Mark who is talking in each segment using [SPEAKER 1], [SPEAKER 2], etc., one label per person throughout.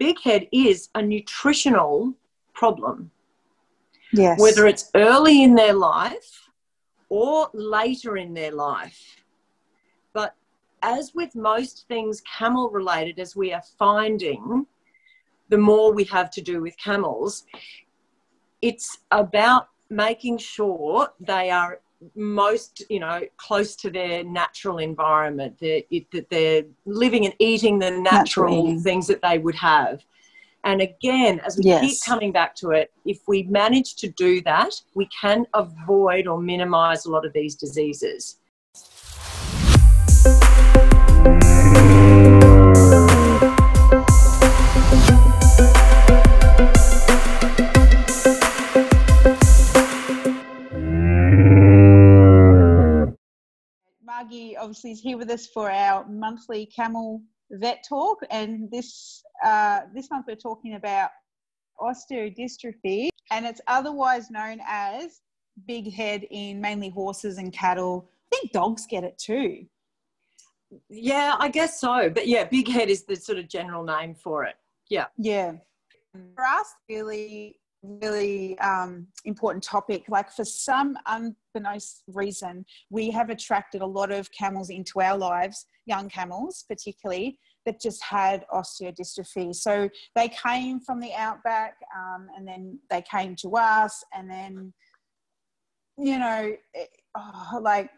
[SPEAKER 1] big head is a nutritional problem.
[SPEAKER 2] Yes.
[SPEAKER 1] Whether it's early in their life or later in their life. But as with most things camel related, as we are finding, the more we have to do with camels, it's about making sure they are most you know close to their natural environment. They're, it, that they're living and eating the natural, natural things that they would have. And again as we yes. keep coming back to it if we manage to do that we can avoid or minimize a lot of these diseases
[SPEAKER 2] with us for our monthly camel vet talk, and this uh, this month we're talking about osteodystrophy, and it's otherwise known as big head in mainly horses and cattle. I think dogs get it too.
[SPEAKER 1] Yeah, I guess so. But yeah, big head is the sort of general name for it. Yeah.
[SPEAKER 2] Yeah. For us, really, really um, important topic. Like for some unbeknownst reason, we have attracted a lot of camels into our lives, young camels particularly, that just had osteodystrophy. So they came from the outback um, and then they came to us and then, you know, it, oh, like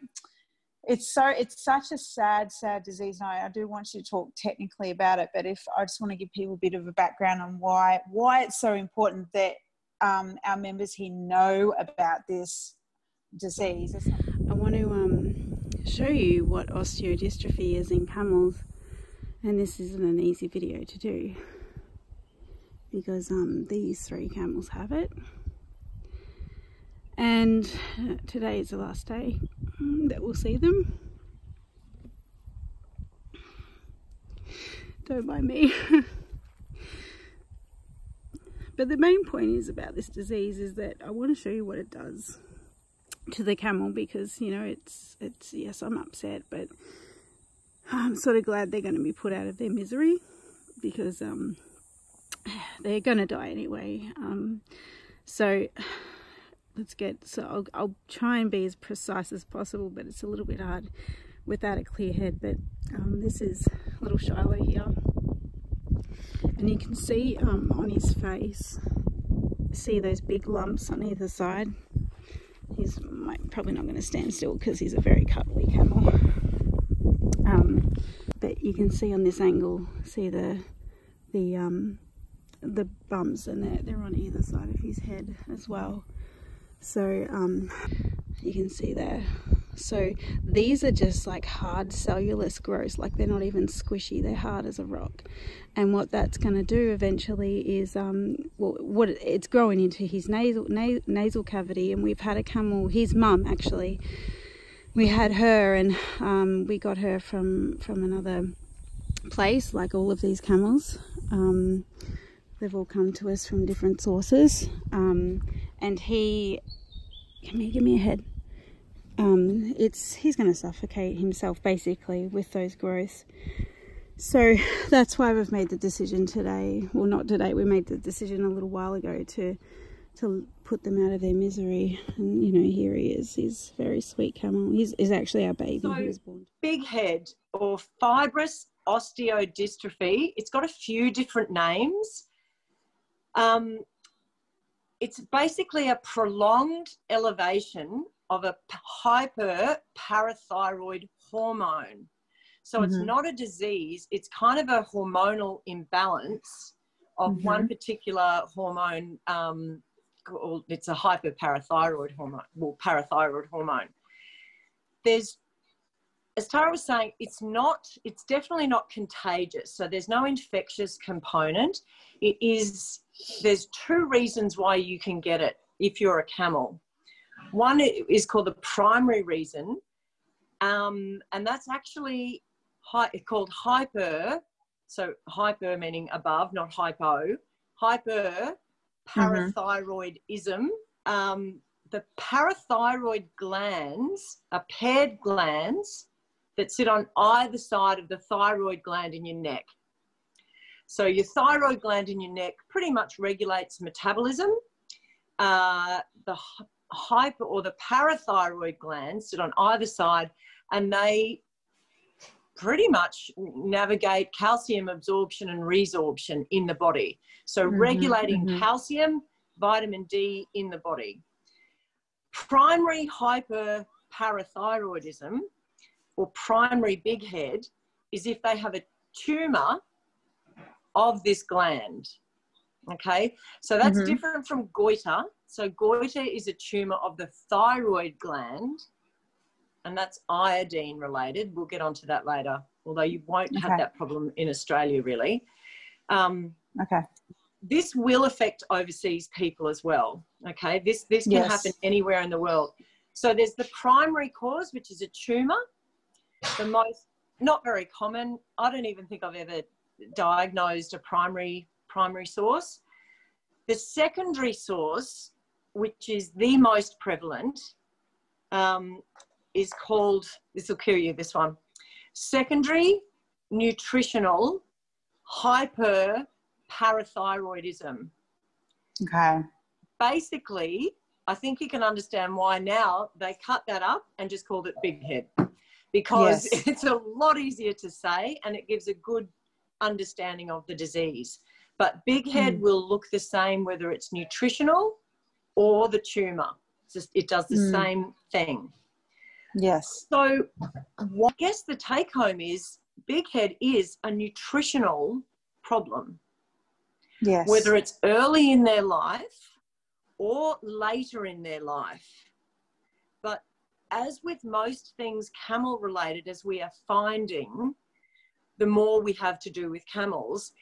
[SPEAKER 2] it's so it's such a sad sad disease and I, I, do want you to talk technically about it but if i just want to give people a bit of a background on why why it's so important that um, our members here know about this disease.
[SPEAKER 3] I want to um, show you what osteodystrophy is in camels, and this isn't an easy video to do because um, these three camels have it. And today is the last day that we'll see them. Don't mind me. But the main point is about this disease is that I want to show you what it does to the camel because, you know, it's, it's yes, I'm upset, but I'm sort of glad they're going to be put out of their misery because um, they're going to die anyway. Um, so let's get, so I'll, I'll try and be as precise as possible, but it's a little bit hard without a clear head. But um, this is little Shiloh here and you can see um, on his face see those big lumps on either side. He's probably not going to stand still because he's a very cuddly camel. Um, but you can see on this angle see the the um, the bumps and they're, they're on either side of his head as well. So um, you can see there so these are just like hard cellulose growths, like they're not even squishy, they're hard as a rock. And what that's going to do eventually is, um, well, what it's growing into his nasal na nasal cavity. And we've had a camel, his mum actually, we had her, and um, we got her from from another place, like all of these camels. Um, they've all come to us from different sources. Um, and he, give me, give me a head um, it's he's going to suffocate himself basically with those growths. So that's why we've made the decision today. Well, not today. We made the decision a little while ago to to put them out of their misery. And you know, here he is. He's very sweet camel. He's, he's actually our baby. So, he was born.
[SPEAKER 1] Big head or fibrous osteodystrophy. It's got a few different names. Um, it's basically a prolonged elevation of a hyperparathyroid hormone. So mm-hmm. it's not a disease, it's kind of a hormonal imbalance of mm-hmm. one particular hormone. Um, it's a hyperparathyroid hormone, well, parathyroid hormone. There's, as Tara was saying, it's not, it's definitely not contagious. So there's no infectious component. It is, there's two reasons why you can get it if you're a camel. One is called the primary reason, um, and that's actually hi- called hyper. So hyper meaning above, not hypo. Hyper parathyroidism. Mm-hmm. Um, the parathyroid glands are paired glands that sit on either side of the thyroid gland in your neck. So your thyroid gland in your neck pretty much regulates metabolism. Uh, the hyper or the parathyroid glands sit on either side and they pretty much navigate calcium absorption and resorption in the body. So mm-hmm, regulating mm-hmm. calcium, vitamin D in the body. Primary hyperparathyroidism or primary big head is if they have a tumor of this gland. Okay, so that's mm-hmm. different from goiter. So, goiter is a tumor of the thyroid gland, and that's iodine related. We'll get onto that later, although you won't okay. have that problem in Australia really. Um,
[SPEAKER 2] okay.
[SPEAKER 1] This will affect overseas people as well. Okay, this this can yes. happen anywhere in the world. So there's the primary cause, which is a tumor. The most not very common. I don't even think I've ever diagnosed a primary primary source. The secondary source, which is the most prevalent, um, is called, this will kill you, this one, secondary nutritional hyperparathyroidism.
[SPEAKER 2] Okay.
[SPEAKER 1] Basically, I think you can understand why now they cut that up and just called it big head because yes. it's a lot easier to say and it gives a good understanding of the disease. But big head mm. will look the same whether it's nutritional or the tumor. Just, it does the mm. same thing.
[SPEAKER 2] Yes.
[SPEAKER 1] So I guess the take home is big head is a nutritional problem.
[SPEAKER 2] Yes.
[SPEAKER 1] Whether it's early in their life or later in their life. But as with most things camel related, as we are finding, the more we have to do with camels,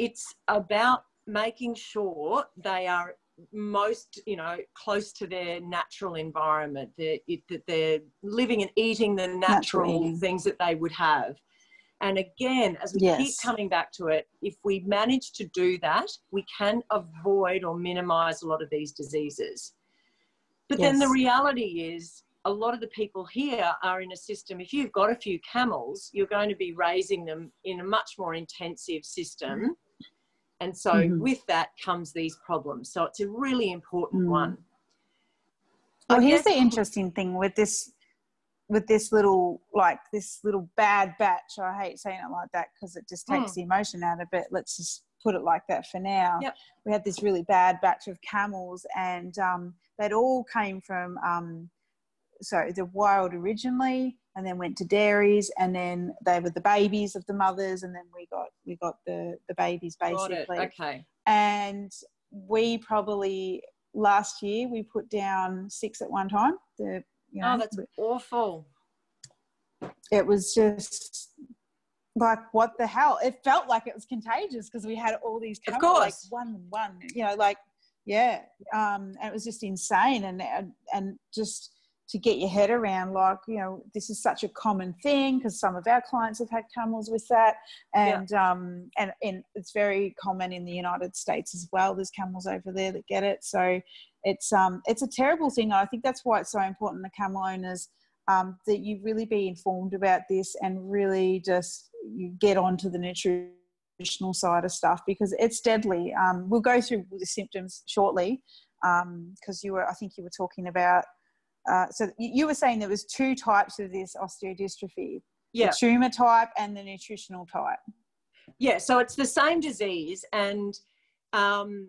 [SPEAKER 1] it's about making sure they are most you know close to their natural environment that they're living and eating the natural, natural things that they would have and again as we yes. keep coming back to it if we manage to do that we can avoid or minimize a lot of these diseases but yes. then the reality is a lot of the people here are in a system if you've got a few camels you're going to be raising them in a much more intensive system mm-hmm. And so mm-hmm. with that comes these problems. So it's a really important mm. one.
[SPEAKER 2] Well, here's the interesting thing with this with this little like this little bad batch. I hate saying it like that because it just takes mm. the emotion out of it. Let's just put it like that for now.
[SPEAKER 1] Yep.
[SPEAKER 2] We had this really bad batch of camels, and um, that all came from um, so the wild originally, and then went to dairies and then they were the babies of the mothers and then we got we got the the babies basically.
[SPEAKER 1] Okay.
[SPEAKER 2] And we probably last year we put down six at one time the
[SPEAKER 1] you know, oh that's awful.
[SPEAKER 2] It was just like what the hell? It felt like it was contagious because we had all these
[SPEAKER 1] of course. like
[SPEAKER 2] one one you know like yeah um and it was just insane and and just to get your head around like you know this is such a common thing because some of our clients have had camels with that. And yeah. um and, and it's very common in the united states as well. There's camels over there that get it. So it's um it's a terrible thing. I think that's why it's so important the camel owners um, that you really be informed about this and really just you get onto the nutritional side of stuff because it's deadly. Um, we'll go through the symptoms shortly because um, you were i think you were talking about uh, so you were saying there was two types of this osteodystrophy
[SPEAKER 1] yeah.
[SPEAKER 2] the tumor type and the nutritional type
[SPEAKER 1] yeah so it's the same disease and um,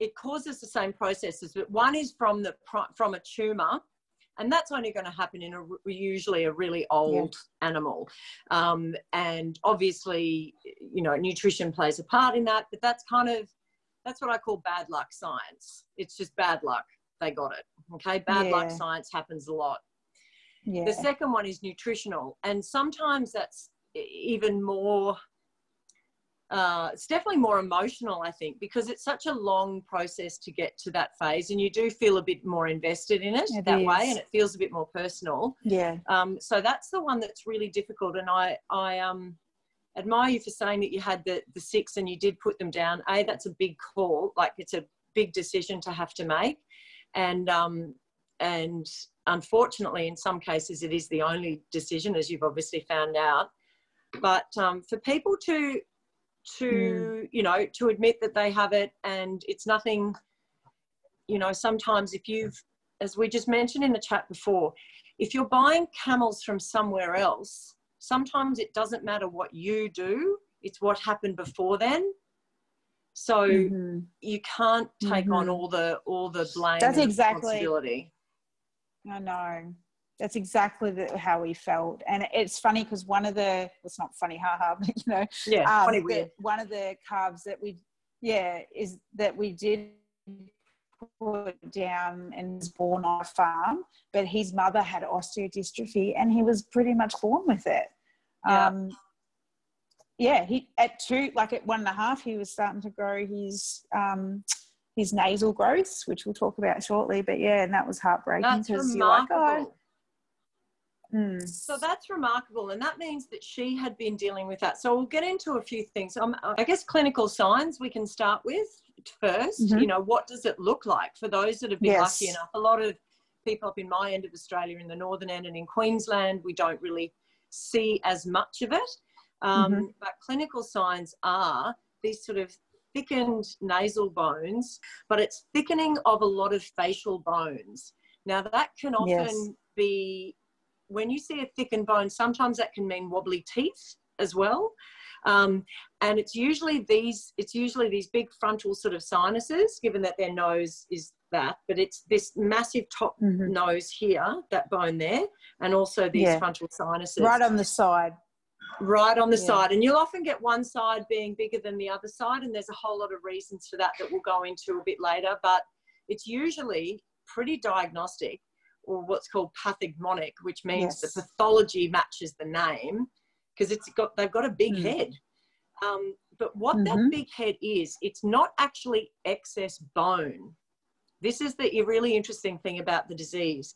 [SPEAKER 1] it causes the same processes but one is from the from a tumor and that's only going to happen in a usually a really old yeah. animal um, and obviously you know nutrition plays a part in that but that's kind of that's what i call bad luck science it's just bad luck they got it Okay, bad yeah. luck science happens a lot. Yeah. The second one is nutritional, and sometimes that's even more. Uh, it's definitely more emotional, I think, because it's such a long process to get to that phase, and you do feel a bit more invested in it, it that is. way, and it feels a bit more personal.
[SPEAKER 2] Yeah.
[SPEAKER 1] Um, so that's the one that's really difficult, and I I um admire you for saying that you had the the six and you did put them down. A, that's a big call, like it's a big decision to have to make and um, and unfortunately, in some cases, it is the only decision, as you've obviously found out. But um, for people to to mm. you know to admit that they have it and it's nothing you know sometimes if you've as we just mentioned in the chat before if you're buying camels from somewhere else sometimes it doesn't matter what you do it's what happened before then so mm-hmm. you can't take mm-hmm. on all the all the blame
[SPEAKER 2] that's exactly i know that's exactly the, how we felt and it's funny because one of the it's not funny haha but you know
[SPEAKER 1] yeah um, funny weird.
[SPEAKER 2] one of the calves that we yeah is that we did put down and was born on a farm but his mother had osteodystrophy and he was pretty much born with it yeah. um yeah he at two like at one and a half he was starting to grow his um his nasal growths which we'll talk about shortly but yeah and that was heartbreaking
[SPEAKER 1] because you're like oh Mm. So that's remarkable. And that means that she had been dealing with that. So we'll get into a few things. Um, I guess clinical signs we can start with 1st mm-hmm. You know, what does it look like for those that have been yes. lucky enough? A lot of people up in my end of Australia, in the northern end and in Queensland, we don't really see as much of it. Um, mm-hmm. But clinical signs are these sort of thickened nasal bones, but it's thickening of a lot of facial bones. Now, that can often yes. be when you see a thickened bone, sometimes that can mean wobbly teeth as well. Um, and it's usually these it's usually these big frontal sort of sinuses given that their nose is that but it's this massive top mm-hmm. nose here that bone there and also these yeah. frontal sinuses
[SPEAKER 2] right on the side
[SPEAKER 1] right on the yeah. side and you'll often get one side being bigger than the other side and there's a whole lot of reasons for that that we'll go into a bit later but it's usually pretty diagnostic or what's called pathognomonic, which means yes. the pathology matches the name because it's got they've got a big mm. head. Um, but what mm-hmm. that big head is, it's not actually excess bone. This is the really interesting thing about the disease.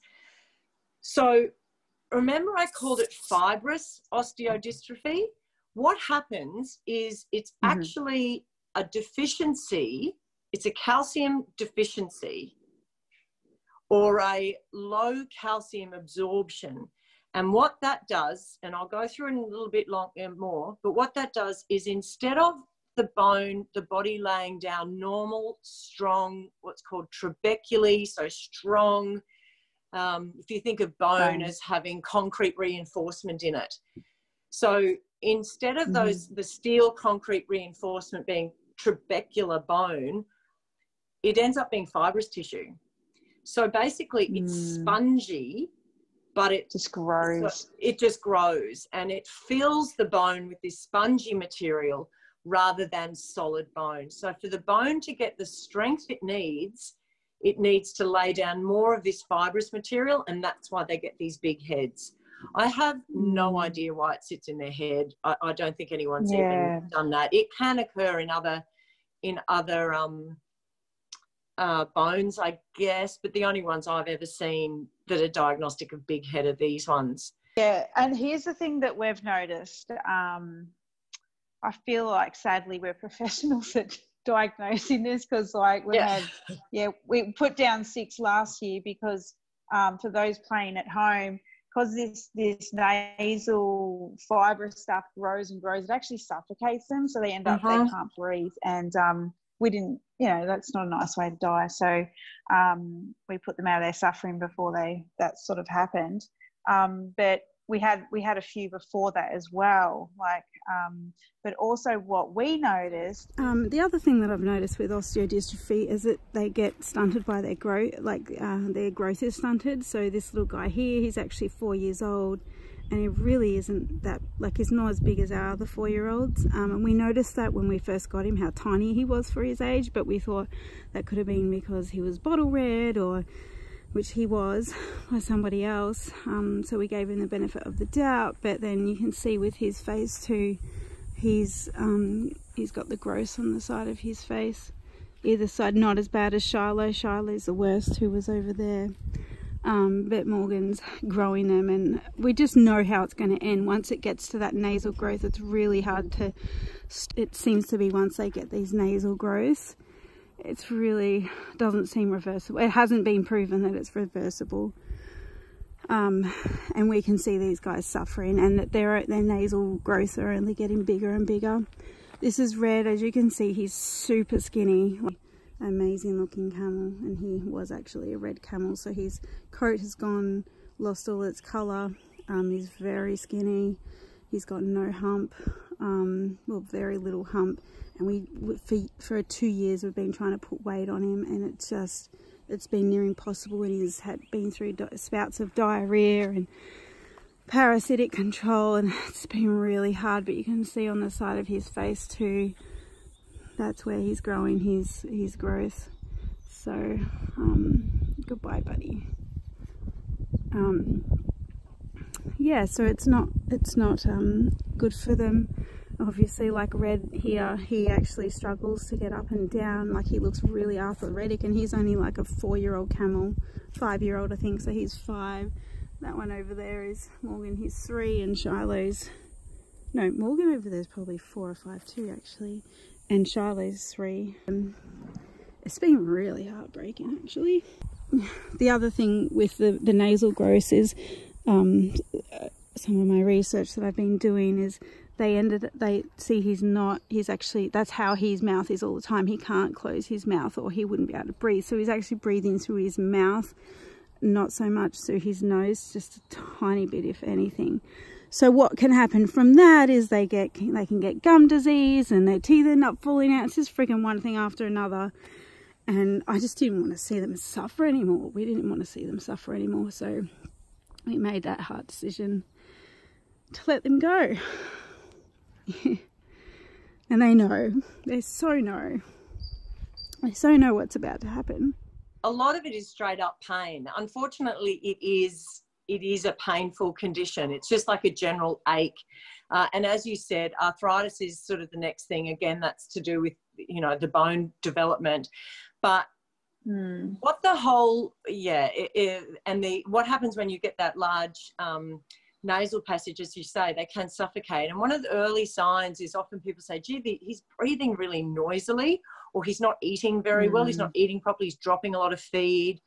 [SPEAKER 1] So remember I called it fibrous osteodystrophy? What happens is it's mm-hmm. actually a deficiency, it's a calcium deficiency or a low calcium absorption. And what that does, and I'll go through in a little bit long, uh, more, but what that does is instead of the bone, the body laying down normal, strong, what's called trabeculae, so strong. Um, if you think of bone as having concrete reinforcement in it. So instead of mm-hmm. those, the steel concrete reinforcement being trabecular bone, it ends up being fibrous tissue. So basically, it's mm. spongy, but it
[SPEAKER 2] just grows.
[SPEAKER 1] It just grows and it fills the bone with this spongy material rather than solid bone. So for the bone to get the strength it needs, it needs to lay down more of this fibrous material, and that's why they get these big heads. I have no hmm. idea why it sits in their head. I, I don't think anyone's yeah. even done that. It can occur in other in other um, uh, bones, I guess, but the only ones I've ever seen that are diagnostic of big head are these ones.
[SPEAKER 2] Yeah, and here's the thing that we've noticed. Um, I feel like sadly we're professionals at diagnosing this because like we yeah. had, yeah, we put down six last year because um, for those playing at home, because this this nasal fibrous stuff grows and grows, it actually suffocates them, so they end up uh-huh. they can't breathe. And um, we didn't, you know, that's not a nice way to die. So um, we put them out of their suffering before they that sort of happened. Um, but we had we had a few before that as well. Like, um, but also what we noticed.
[SPEAKER 3] Um, the other thing that I've noticed with osteodystrophy is that they get stunted by their growth, like uh, their growth is stunted. So this little guy here, he's actually four years old and he really isn't that like he's not as big as our other four-year-olds um, and we noticed that when we first got him how tiny he was for his age but we thought that could have been because he was bottle red or which he was by somebody else. Um, so we gave him the benefit of the doubt but then you can see with his face too he's um, he's got the growth on the side of his face. Either side not as bad as Shiloh. Shiloh's the worst who was over there. Um, but Morgan's growing them and we just know how it's going to end. Once it gets to that nasal growth, it's really hard to, it seems to be once they get these nasal growths, it's really, doesn't seem reversible. It hasn't been proven that it's reversible. Um, and we can see these guys suffering and that their, their nasal growths are only getting bigger and bigger. This is Red. As you can see, he's super skinny. Amazing looking camel. And he was actually a red camel. So his coat has gone, lost all its colour. Um, he's very skinny. He's got no hump. Um, well, very little hump. And we, for, for two years, we've been trying to put weight on him. And it's just, it's been near impossible. And he's had been through spouts of diarrhea and parasitic control and it's been really hard but you can see on the side of his face too that's where he's growing his his growth so um, goodbye buddy um, yeah so it's not it's not um, good for them obviously like red here he actually struggles to get up and down like he looks really arthritic and he's only like a four-year-old camel five-year-old I think so he's five that one over there is Morgan, he's three, and Shiloh's, no, Morgan over there is probably four or five too, actually, and Shiloh's three. Um, it's been really heartbreaking, actually. The other thing with the, the nasal growth is, um, some of my research that I've been doing is they ended they see he's not he's actually that's how his mouth is all the time he can't close his mouth or he wouldn't be able to breathe so he's actually breathing through his mouth not so much through his nose, just a tiny bit if anything. So what can happen from that is they get they can get gum disease and their teeth end up falling out. It's just freaking one thing after another. And I just didn't want to see them suffer anymore. We didn't want to see them suffer anymore. So we made that hard decision to let them go. and they know. They so know. They so know what's about to happen
[SPEAKER 1] a lot of it is straight up pain. Unfortunately, it is it is a painful condition. It's just like a general ache. Uh, and as you said, arthritis is sort of the next thing. Again, that's to do with you know the bone development. But mm. what the whole yeah, it, it, and the what happens when you get that large um, nasal passage, as you say, they can suffocate. And one of the early signs is often people say, gee, he's breathing really noisily, or he's not eating very mm. well, he's not mm. eating properly, he's dropping a lot of feed.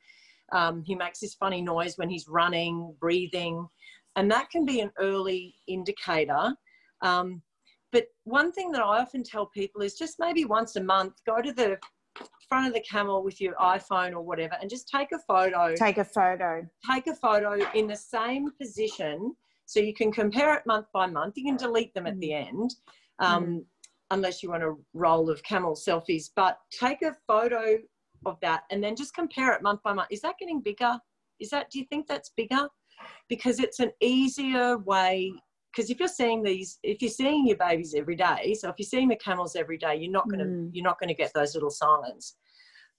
[SPEAKER 1] Um, he makes this funny noise when he's running, breathing, and that can be an early indicator. Um, but one thing that I often tell people is just maybe once a month, go to the front of the camel with your iPhone or whatever and just take a photo.
[SPEAKER 2] Take a photo.
[SPEAKER 1] Take a photo in the same position so you can compare it month by month. You can delete them at the mm. end. Um, mm. Unless you want a roll of camel selfies, but take a photo of that and then just compare it month by month. Is that getting bigger? Is that, do you think that's bigger? Because it's an easier way because if you're seeing these if you're seeing your babies every day so if you're seeing the camels every day you're not going to mm. you're not going to get those little signs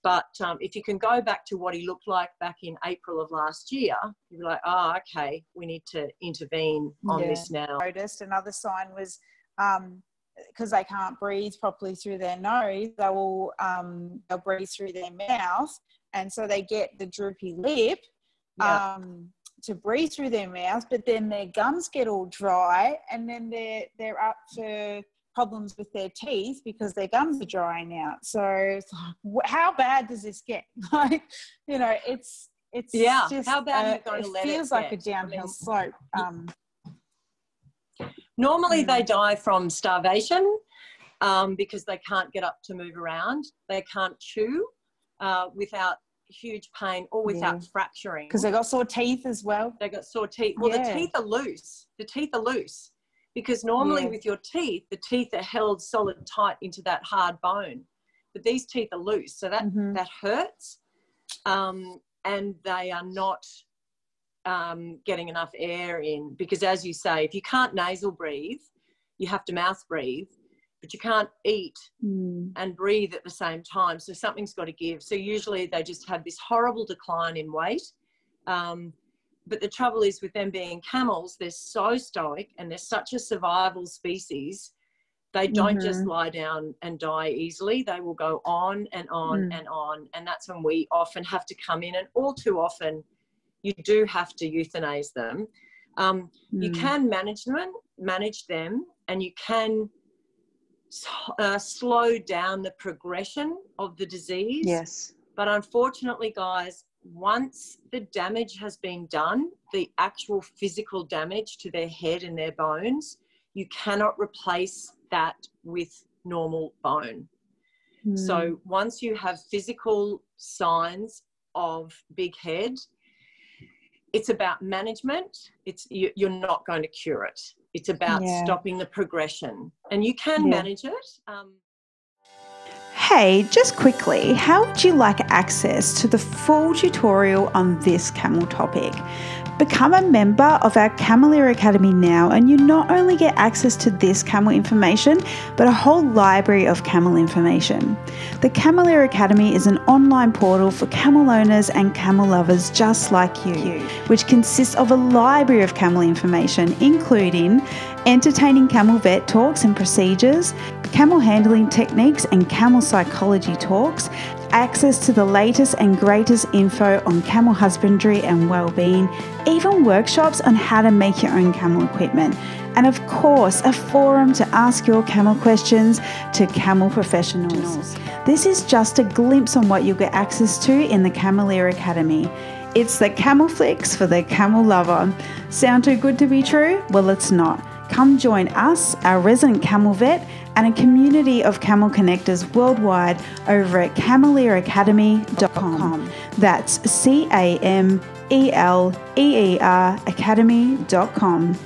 [SPEAKER 1] but um, if you can go back to what he looked like back in April of last year, you'd be like, oh, okay, we need to intervene on yeah. this now.
[SPEAKER 2] Noticed another sign was because um, they can't breathe properly through their nose, they will um, they'll breathe through their mouth, and so they get the droopy lip. Yeah. Um, to breathe through their mouth, but then their gums get all dry, and then they're they're up for problems with their teeth because their gums are drying out. So how bad does this get? like, you know, it's it's
[SPEAKER 1] yeah.
[SPEAKER 2] Just,
[SPEAKER 1] how bad
[SPEAKER 2] uh,
[SPEAKER 1] it
[SPEAKER 2] feels
[SPEAKER 1] it
[SPEAKER 2] like a downhill slope. Um,
[SPEAKER 1] normally, they die from starvation um, because they can't get up to move around. They can't chew uh, without huge pain or without yeah. fracturing.
[SPEAKER 2] Because they got sore teeth as well.
[SPEAKER 1] They got sore teeth. Well, yeah. the teeth are loose. The teeth are loose because normally yeah. with your teeth the teeth are held solid tight into that hard bone but these teeth are loose so that mm-hmm. that hurts um, and they are not um, getting enough air in because as you say if you can't nasal breathe you have to mouth breathe but you can't eat mm. and breathe at the same time so something's got to give so usually they just have this horrible decline in weight um, but the trouble is with them being camels, they're so stoic and they're such a survival species. They don't mm-hmm. just lie down and die easily. They will go on and on mm. and on. And that's when we often have to come in, and all too often, you do have to euthanize them. Um, mm. You can manage them, manage them, and you can uh, slow down the progression of the disease.
[SPEAKER 2] Yes.
[SPEAKER 1] But unfortunately, guys, once the damage has been done, the actual physical damage to their head and their bones, you cannot replace that with normal bone.
[SPEAKER 4] Hmm.
[SPEAKER 1] So once you have physical signs of big head, it's about management. It's you, you're not going to cure it. It's about
[SPEAKER 4] Yeah.
[SPEAKER 1] stopping the progression, and you can
[SPEAKER 4] Yeah.
[SPEAKER 1] manage it. Um,
[SPEAKER 2] Hey, just quickly, how would you like access to the full tutorial on this camel topic? Become a member of our Cameleer Academy now, and you not only get access to this camel information, but a whole library of camel information. The Cameleer Academy is an online portal for camel owners and camel lovers just like you, which consists of a library of camel information, including entertaining camel vet talks and procedures, camel handling techniques and camel psychology talks, access to the latest and greatest info on camel husbandry and well-being, even workshops on how to make your own camel equipment, and of course, a forum to ask your camel questions to camel professionals. This is just a glimpse on what you'll get access to in the Cameleer Academy. It's the camel flicks for the camel lover. Sound too good to be true? Well, it's not. Come join us, our resident camel vet, and a community of camel connectors worldwide over at cameleeracademy.com. That's C A M E L E E R academy.com.